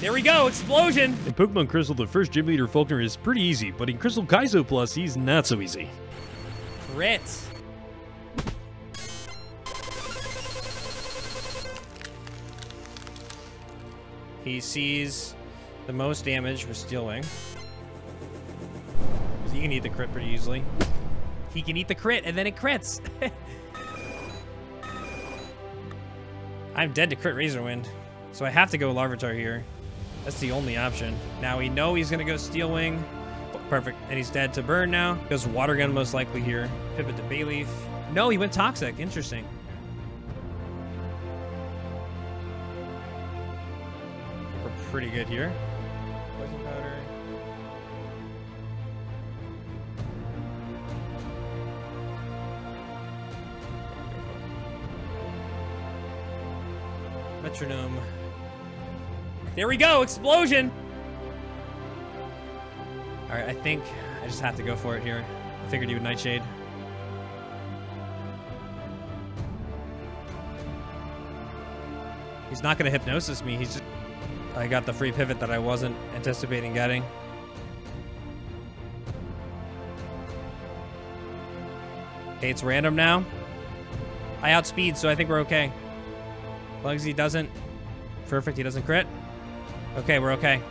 There we go, explosion! In Pokemon Crystal, the first gym leader Falkner is pretty easy, but in Crystal Kaizo Plus, he's not so easy. Crit. He sees the most damage Wing. 'Cause He can eat the crit pretty easily. He can eat the crit, and then it crits. I'm dead to crit Razor Wind, so I have to go Larvitar here. That's the only option. Now we know he's gonna go Steel Wing. Perfect. And he's dead to burn now. Goes Water Gun most likely here. Pivot to Bayleef. No, he went Toxic. Interesting. We're pretty good here. Poison Powder. Metronome. There we go! Explosion! All right, I think I just have to go for it here. I figured he would Nightshade. He's not to Hypnosis me. He's just... I got the free pivot that I wasn't anticipating getting. Okay, it's random now. I outspeed, so I think we're okay. He doesn't... Perfect, he doesn't crit. Okay, we're okay.